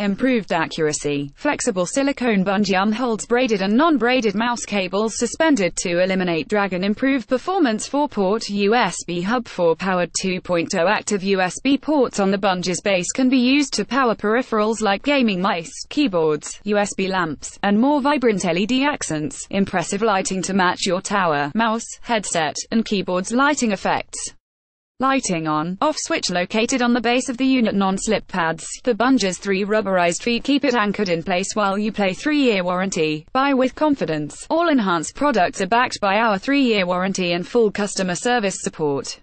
improved accuracy, flexible silicone bungee holds braided and non-braided mouse cables suspended to eliminate drag and improve performance 4-port USB hub 4-powered 2.0 active USB ports on the bungee's base can be used to power peripherals like gaming mice, keyboards, USB lamps, and more vibrant LED accents, impressive lighting to match your tower, mouse, headset, and keyboard's lighting effects. Lighting on, off switch located on the base of the unit non-slip pads. The bungee's three rubberized feet keep it anchored in place while you play three-year warranty. Buy with confidence. All Enhance products are backed by our three-year warranty and full customer service support.